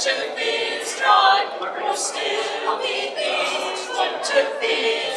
to be strong, or still be things, to be